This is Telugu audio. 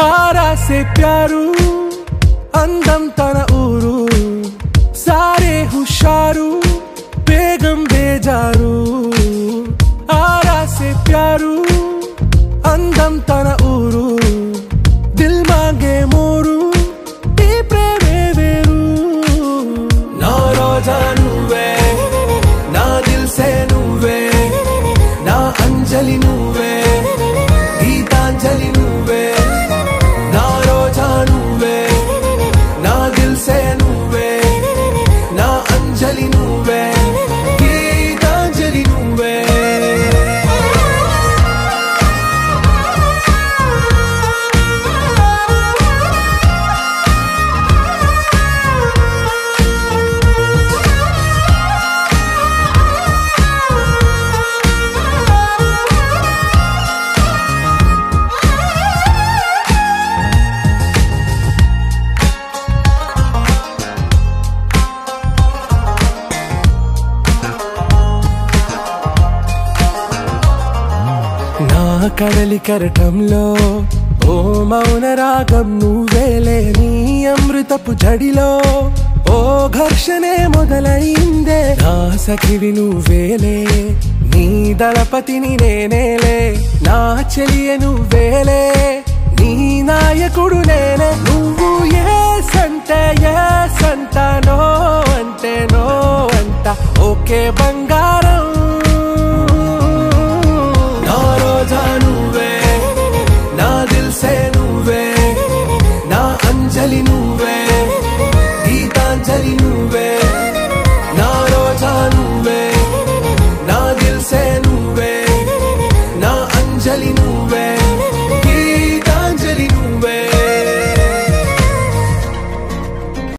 ఆరాసే ప్యారు అందం తన ఊరు. సారే హుషారు. బేగం బేజారు. ఆరాసే ప్యారు అందం తన ఊరు. దిల్ మాగే మోరు. ఈ ప్రేమే వేరు. నా రోజా నువ్వే. నా దిల్ సే నువ్వే. నా అంజలి నా కడలి కరటంలో ఓ మౌన రాగం నువ్వేలే నీ అమృతపు జడిలో. ఓ ఘర్షణే మొదలైందే నా సఖివి నువ్వేలే నీ దళపతిని నేనేలే నా చెలియ నువ్వేలే నీ నాయకుడు నేనే. నువ్వు ఏ సంటే ఏ సంట నో అంటే నో అంట ఓకే బంగారు des nouvelles.